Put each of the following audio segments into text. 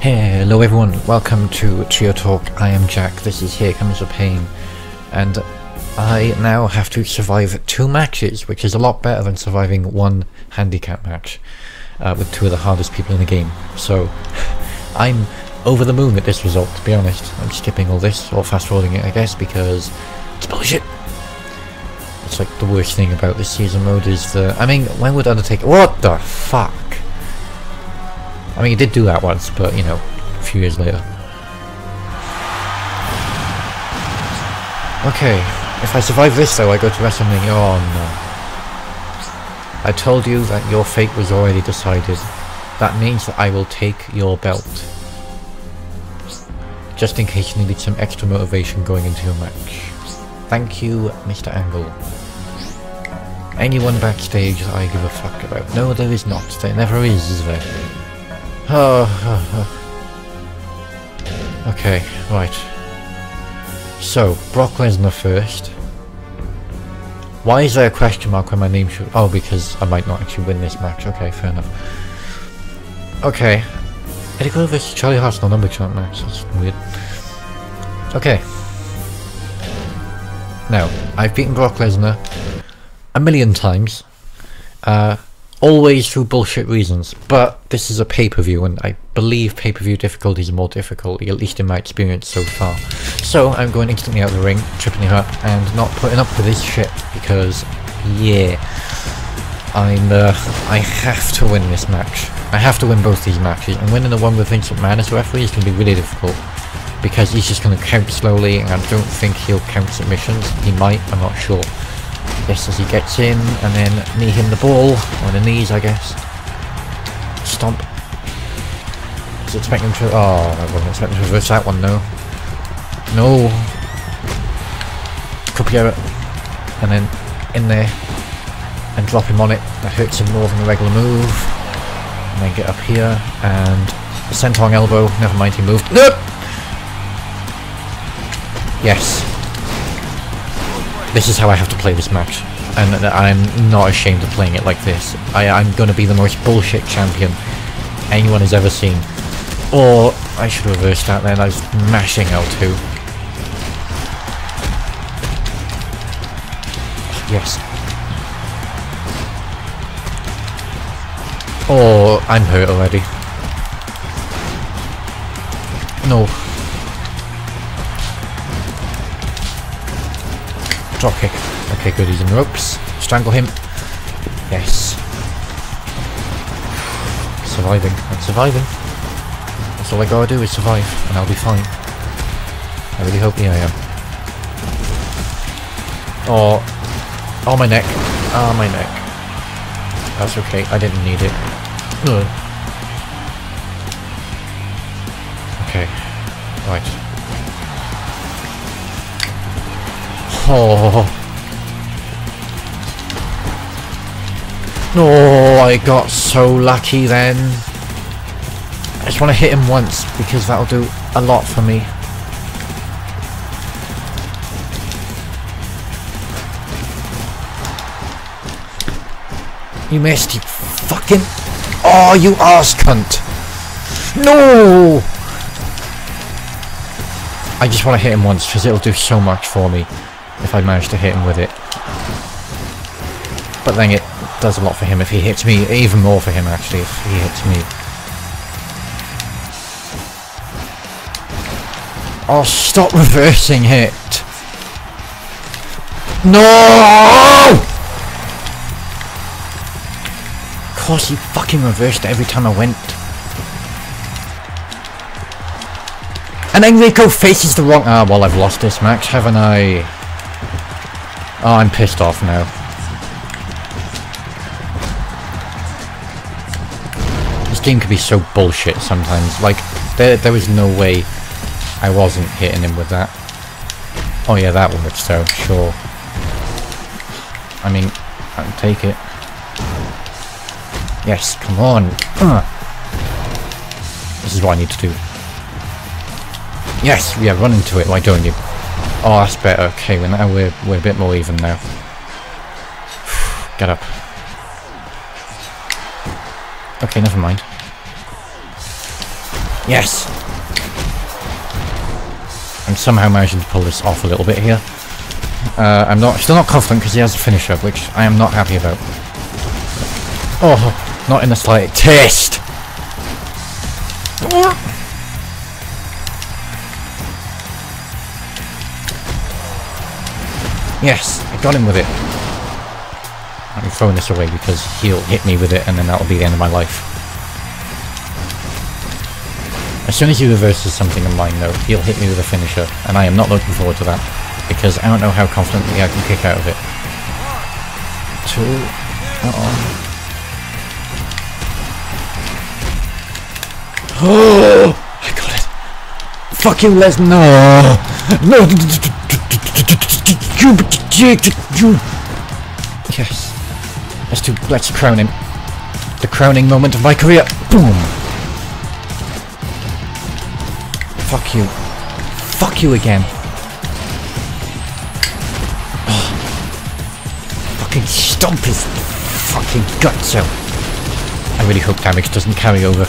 Hello everyone, welcome to Trio Talk. I am Jack, this is Here Comes the Pain, and I now have to survive two matches, which is a lot better than surviving one handicap match uh, with two of the hardest people in the game. So, I'm over the moon at this result, to be honest. I'm skipping all this, or fast forwarding it I guess, because it's bullshit. It's like the worst thing about this season mode is the... I mean, when would Undertaker... What the fuck? I mean, he did do that once, but, you know, a few years later. Okay, if I survive this though, I go to WrestleMania. Oh no. I told you that your fate was already decided. That means that I will take your belt. Just in case you needed some extra motivation going into your match. Thank you, Mr. Angle. Anyone backstage I give a fuck about. No, there is not. There never is, is there? Oh, Okay, right. So, Brock Lesnar first. Why is there a question mark when my name should... Oh, because I might not actually win this match. Okay, fair enough. Okay. Eddie Guerrero vs Charlie Haas no number chart match. That's weird. Okay. Now, I've beaten Brock Lesnar a million times. Uh, always through bullshit reasons. But this is a pay-per-view, and I believe pay-per-view difficulties are more difficult, at least in my experience so far. So I'm going instantly out of the ring, tripping it up, and not putting up with this shit, because, yeah, I'm, uh, I have to win this match. I have to win both these matches, and winning the one with Vince McMahon as referee is going to be really difficult, because he's just going to count slowly, and I don't think he'll count submissions. He might, I'm not sure. Yes, as he gets in, and then knee him the ball, on the knees, I guess. Stomp. Was expecting to. Oh, I wasn't expecting to reverse that one, no. No. Copier it. And then in there. And drop him on it. That hurts him more than a regular move. And then get up here, and a senton elbow. Never mind, he moved. Nope! Yes, this is how I have to play this match. And I'm not ashamed of playing it like this. I, I'm gonna be the most bullshit champion anyone has ever seen. Or, I should reverse that then, I was mashing L2. Yes. Oh, I'm hurt already. No. Drop kick. Okay, good, he's in ropes. Strangle him. Yes. Surviving. I'm surviving. That's all I gotta do is survive, and I'll be fine. I really hope, yeah, I am. Oh. Oh, my neck. Oh, my neck. That's okay, I didn't need it. Ugh. Okay. Right. Oh. No, I got so lucky then. I just want to hit him once because that'll do a lot for me. You missed, you fucking... Oh, you ass cunt! No! I just want to hit him once because it'll do so much for me if I manage to hit him with it. But then it does a lot for him if he hits me, even more for him actually if he hits me. Oh, stop reversing it! No! Of course he fucking reversed every time I went. And Enrico faces the wrong- Ah, well I've lost this match, haven't I? Oh, I'm pissed off now. This game can be so bullshit sometimes. Like, there, there was no way I wasn't hitting him with that. Oh yeah, that works so, sure. I mean, I can take it. Yes, come on. This is what I need to do. Yes, yeah, run into it, why don't you? Oh, that's better. Okay, we're now we're we're a bit more even now. Get up. Okay, never mind. Yes! I'm somehow managing to pull this off a little bit here. Uh, I'm not still not confident because he has a finisher, which I am not happy about. Oh, not in the slightest. Yes, I got him with it. I'm throwing this away because he'll hit me with it and then that'll be the end of my life. As soon as he reverses something of mine though, he'll hit me with a finisher, and I am not looking forward to that, because I don't know how confidently I can kick out of it. Two... Uh oh. Oh! I got it! Fuck you, Lesnar! No! Yes. Let's do. Let's crown him. The crowning moment of my career. Boom. Fuck you. Fuck you again. Oh. Fucking stomp his fucking guts out. I really hope damage doesn't carry over.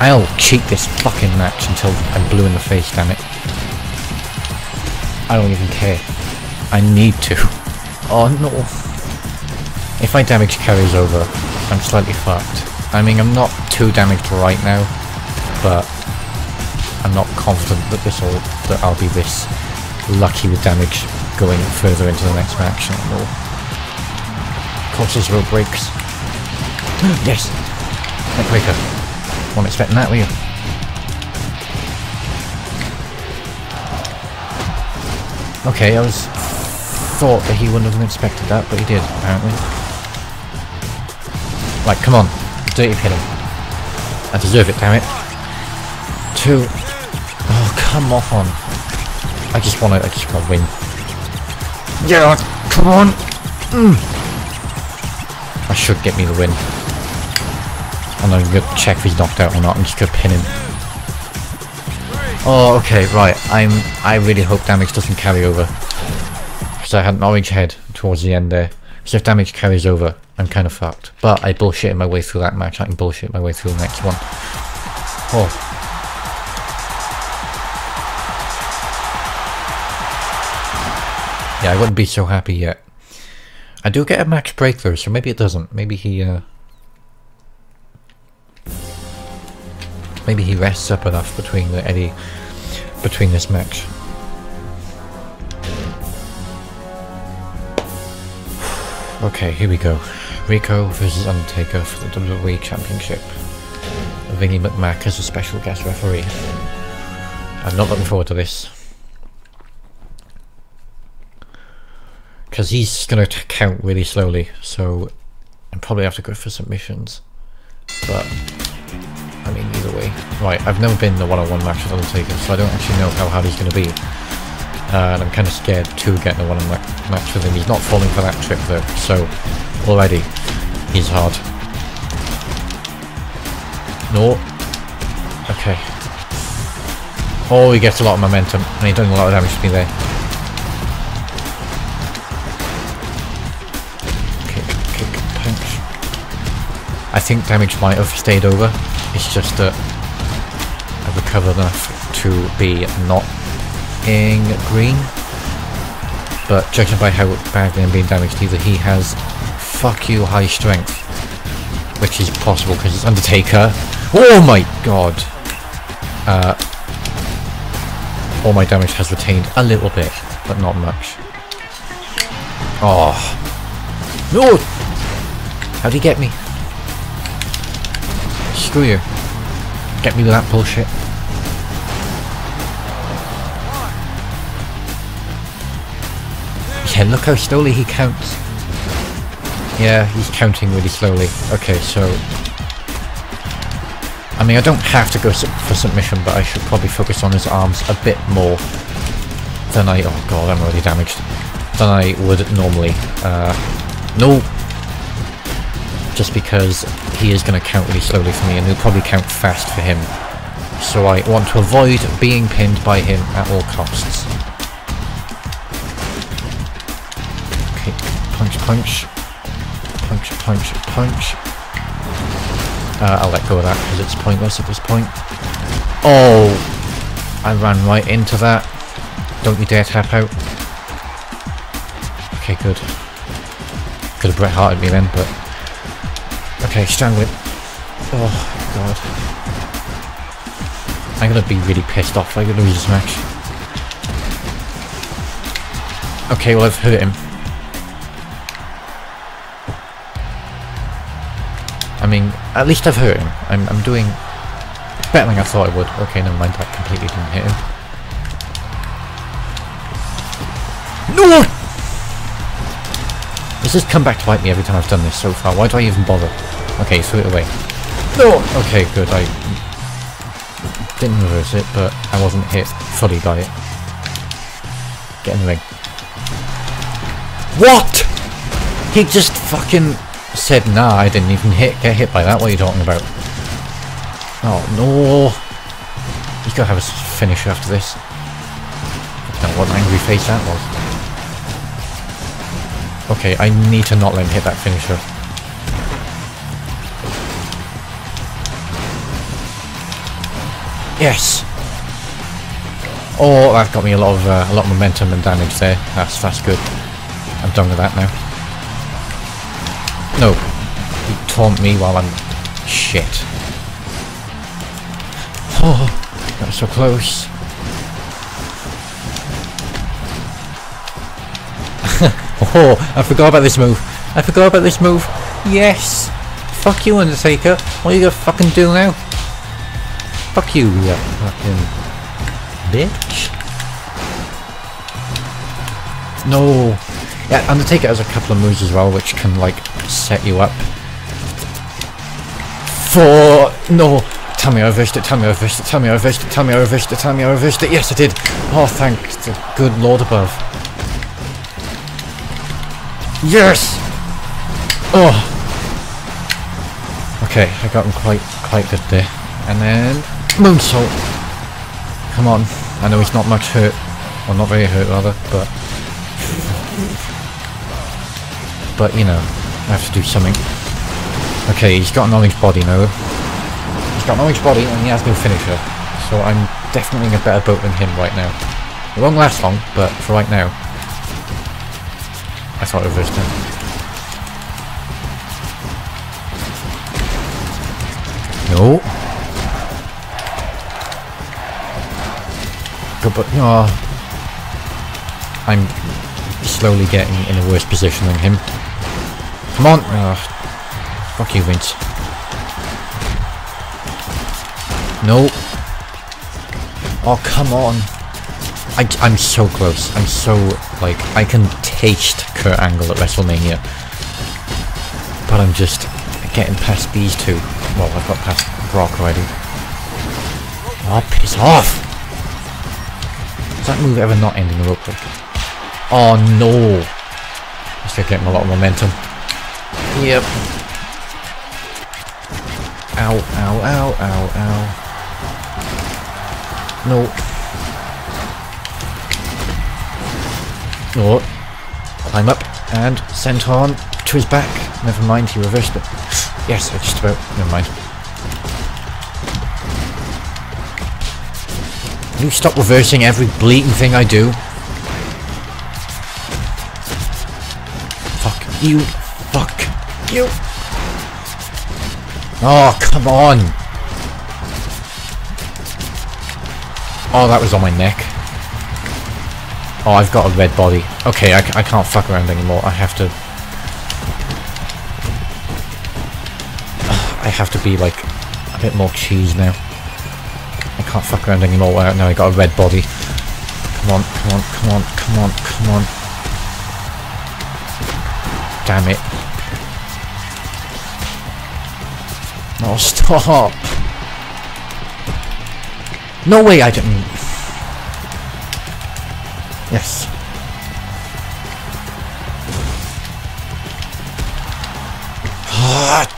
I'll cheat this fucking match until I'm blue in the face, damn it. I don't even care. I need to. Oh no. If my damage carries over, I'm slightly fucked. I mean, I'm not too damaged right now, but I'm not confident that this will that I'll be this lucky with damage going further into the next match. Of course, this rope breaks. yes! Neckbreaker. Wasn't expecting that, were you? Okay, I was thought that he wouldn't have expected that, but he did, apparently. Right, come on. Dirty him. I deserve it, damn it. Two. Oh, come off on. I just want to, I just want to win. Yeah, come on. Mm. I should get me the win. I'm going to check if he's knocked out or not. I'm just going to pin him. Oh, okay, right. I'm. I really hope damage doesn't carry over. Because I had an orange head towards the end there. So if damage carries over, I'm kind of fucked. But I bullshitted my way through that match. I can bullshit my way through the next one. Oh. Yeah, I wouldn't be so happy yet. I do get a match breakthrough, so maybe it doesn't. Maybe he, uh... Maybe he rests up enough between the Eddie between this match. Okay, here we go. Rico versus Undertaker for the WWE Championship. Vinnie McMac as a special guest referee. I'm not looking forward to this. Because he's going to count really slowly, so I probably have to go for submissions. But either way. Right, I've never been in a one-on-one match with Undertaker, so I don't actually know how hard he's going to be. Uh, and I'm kind of scared to get in a one-on-one -on match with him. He's not falling for that trick though, so already he's hard. No. Okay. Oh, he gets a lot of momentum, and he's doing a lot of damage to me there. Think damage might have stayed over. It's just that I've recovered enough to be not in green. But judging by how badly I'm being damaged, either he has fuck you high strength, which is possible because it's Undertaker. Oh my god! Uh, all my damage has retained a little bit, but not much. Oh. No! How'd he get me? Screw you. Get me with that bullshit. Yeah, look how slowly he counts. Yeah, he's counting really slowly. Okay, so... I mean, I don't have to go for submission, but I should probably focus on his arms a bit more than I... Oh god, I'm already damaged. Than I would normally. Uh, no! Just because he is going to count really slowly for me, and he'll probably count fast for him. So I want to avoid being pinned by him at all costs. Okay, punch, punch. Punch, punch, punch. Uh, I'll let go of that because it's pointless at this point. Oh! I ran right into that. Don't you dare tap out. Okay, good. Could have Bret Harted me then, but... Okay, strangle it. Oh, God. I'm gonna be really pissed off if I lose this match. Okay, well I've hurt him. I mean, at least I've hurt him. I'm, I'm doing better than I thought I would. Okay, never mind, that completely didn't hit him. No! This has come back to bite me every time I've done this so far. Why do I even bother? Okay, threw it away. No! Okay, good. I didn't reverse it, but I wasn't hit fully by it. Get in the ring. What? He just fucking said, nah, I didn't even hit get hit by that. What are you talking about? Oh, no. He's got to have a finish after this. Now, what an angry face that was. Okay, I need to not let him hit that finisher. Yes. Oh, that got me a lot of uh, a lot of momentum and damage there. That's that's good. I'm done with that now. No, you taunt me while I'm shit. Oh, that was so close. oh, I forgot about this move. I forgot about this move. Yes. Fuck you, Undertaker. What are you gonna fucking do now? Fuck you, you fucking bitch. No. Yeah, Undertaker has a couple of moves as well, which can like set you up for no. Tell me I reversed it. Tell me I reversed it. Tell me I reversed it. Tell me I reversed it. Tell me I reversed it. Yes, I did. Oh, thank the good Lord above. Yes. Oh. Okay, I got him quite quite good there, and then moonsault. Come on. I know he's not much hurt, or not very hurt rather, but but you know, I have to do something. Okay, he's got an orange body now. He's got an orange body and he has no finisher. So I'm definitely in a better boat than him right now. It won't last long, but for right now. I thought it reversed him. No. But oh, I'm slowly getting in a worse position than him. Come on! Oh, fuck you, Vince. No. Oh, come on. I, I'm so close. I'm so, like, I can taste Kurt Angle at WrestleMania. But I'm just getting past these two. Well, I've got past Brock already. Oh, piss off! Is that move ever not ending a rope break? Oh no! I'm still getting a lot of momentum. Yep. Ow, ow, ow, ow, ow. No. No. Climb up and sent on to his back. Never mind, he reversed it. Yes, I just about. Never mind. You stop reversing every bleating thing I do. Fuck you. Fuck you. Oh, come on. Oh, that was on my neck. Oh, I've got a red body. Okay, I, I can't fuck around anymore. I have to... I have to be, like, a bit more cheese now. Can't fuck around anymore now I got a red body. Come on, come on, come on, come on, come on. Damn it. No, stop! No way I didn't... Yes. He's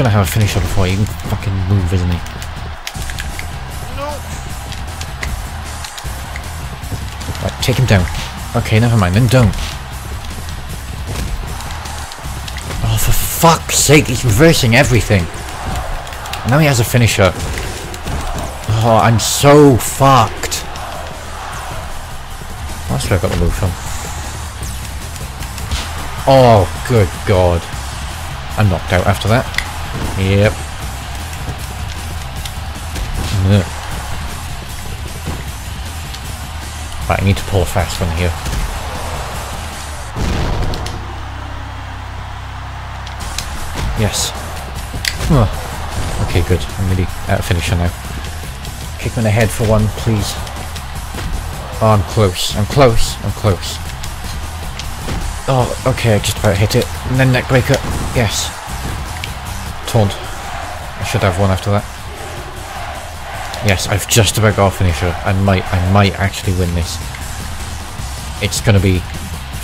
gonna have a finisher before he can fucking move, isn't he? No. Right, take him down. Okay, never mind, then don't. Oh, for fuck's sake, he's reversing everything. Now he has a finisher. Oh, I'm so fucked. That's where I got the move from. Oh, good god. I'm knocked out after that. Yep. Yeah. Right, I need to pull a fast one here. Yes. Oh. Okay, good. I'm really out of finisher now. Kick me in the head for one, please. Oh, I'm close. I'm close. I'm close. Oh, okay, I just about hit it. And then neckbreaker. Yes. Taunt. I should have one after that. Yes, I've just about got a finisher. I might, I might actually win this. It's gonna be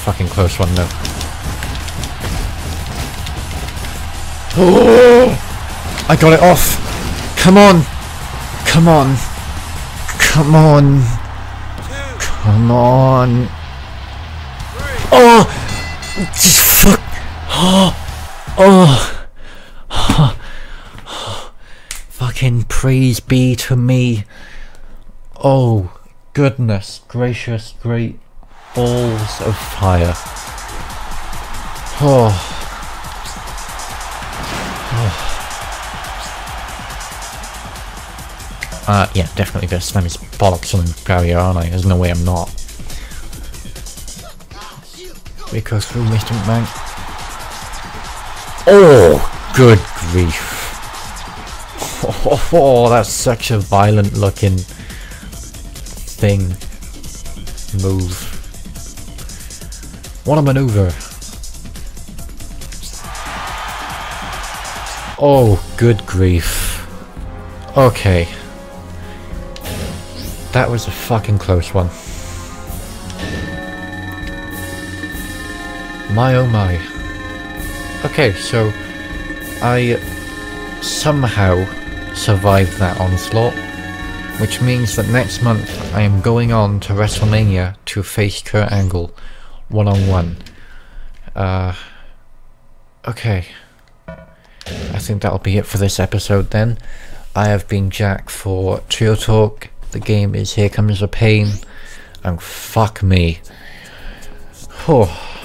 fucking close one though. Oh! I got it off! Come on! Come on! Come on! Come on! Oh! Just fuck! Oh! oh. Fucking praise be to me. Oh, goodness gracious, great balls of fire. Oh. oh. Uh, yeah, definitely gonna slam his bollocks on barrier, aren't I? There's no way I'm not. Because through, Mr. McMahon. Oh, good grief. Oh, that's such a violent looking thing. Move. What a maneuver. Oh, good grief. Okay. That was a fucking close one. My oh my. Okay, so I somehow survived that onslaught, which means that next month I am going on to WrestleMania to face Kurt Angle one on one. Uh, okay. I think that'll be it for this episode then. I have been Jack for Trio Talk. The game is Here Comes the Pain. And fuck me. Oh.